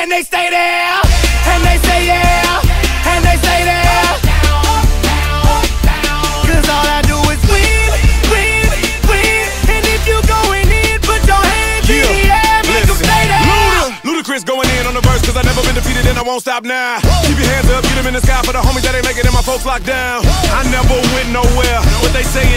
And they stay there, and they say yeah, and they stay there. Cause all I do is win, win, win. And if you going in, put your hands in the air, make them stay there. Luda, Ludacris going in on the verse, cause I never been defeated and I won't stop now. Keep your hands up, get them in the sky for the homies that ain't making it, and my folks locked down. I never went nowhere, but they saying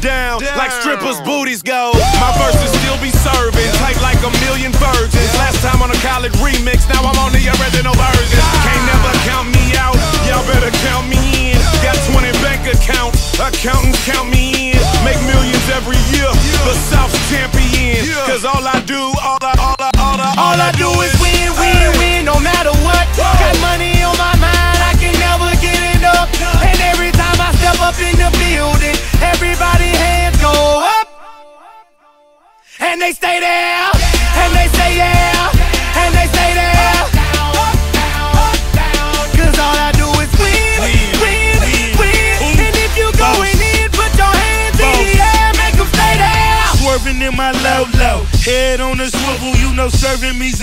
and down, like strippers' booties go. My verses still be serving, tight like a million virgins. Last time on a college remix, now I'm on the original version. Can't never count me out, y'all better count me in. Got 20 bank accounts, accountants count me in. Make millions every year, the South's champion. Cause all I do, all I, all I, all I, All I do is And they stay there, and they say yeah, and they stay there. Cause all I do is win, win, win. And if you going in, put your hands in the air, make them stay there. Swerving in my low low, head on a swivel, you know serving me's